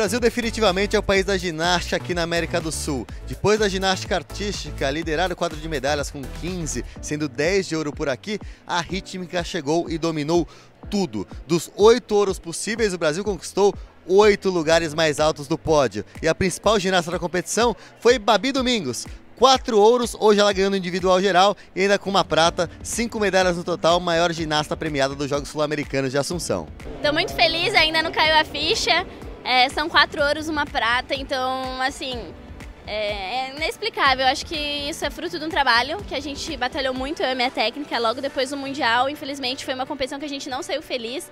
Brasil definitivamente é o país da ginástica aqui na América do Sul. Depois da ginástica artística liderar o quadro de medalhas com 15, sendo 10 de ouro por aqui, a rítmica chegou e dominou tudo. Dos oito ouros possíveis, o Brasil conquistou oito lugares mais altos do pódio. E a principal ginasta da competição foi Babi Domingos. Quatro ouros, hoje ela ganhando individual geral e ainda com uma prata, cinco medalhas no total, maior ginasta premiada dos Jogos Sul-Americanos de Assunção. Estou muito feliz, ainda não caiu a ficha. É, são quatro ouros, uma prata, então, assim, é, é, inexplicável. Eu acho que isso é fruto de um trabalho que a gente batalhou muito, eu e a minha técnica, logo depois do Mundial. Infelizmente, foi uma competição que a gente não saiu feliz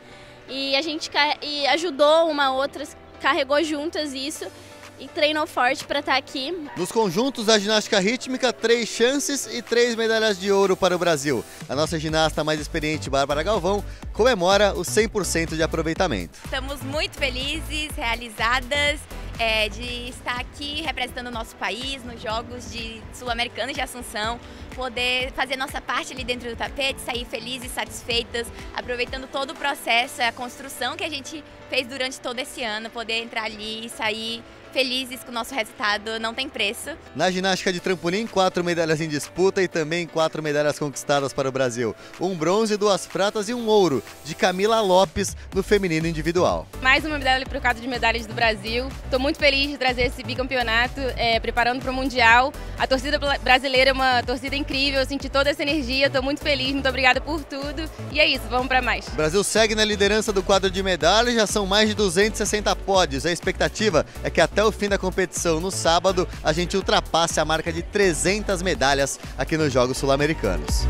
e a gente e ajudou uma outra, carregou juntas isso e treinou forte para estar tá aqui. Nos conjuntos da ginástica rítmica, três chances e três medalhas de ouro para o Brasil. A nossa ginasta mais experiente, Bárbara Galvão, comemora o 100% de aproveitamento. Estamos muito felizes, realizadas é, de estar aqui representando o nosso país nos Jogos de Sul-Americanos de Assunção, poder fazer nossa parte ali dentro do tapete, sair felizes, satisfeitas, aproveitando todo o processo, a construção que a gente fez durante todo esse ano, poder entrar ali e sair felizes com o nosso resultado, não tem preço. Na ginástica de trampolim, quatro medalhas em disputa e também quatro medalhas conquistadas para o Brasil. Um bronze, duas pratas e um ouro, de Camila Lopes, no feminino individual. Mais uma medalha para o quadro de medalhas do Brasil. Estou muito feliz de trazer esse bicampeonato, é, preparando para o Mundial. A torcida brasileira é uma torcida incrível, eu senti toda essa energia, estou muito feliz, muito obrigada por tudo. E é isso, vamos para mais. O Brasil segue na liderança do quadro de medalhas, já são mais de 260 pódios. A expectativa é que até até o fim da competição no sábado, a gente ultrapasse a marca de 300 medalhas aqui nos Jogos Sul-Americanos.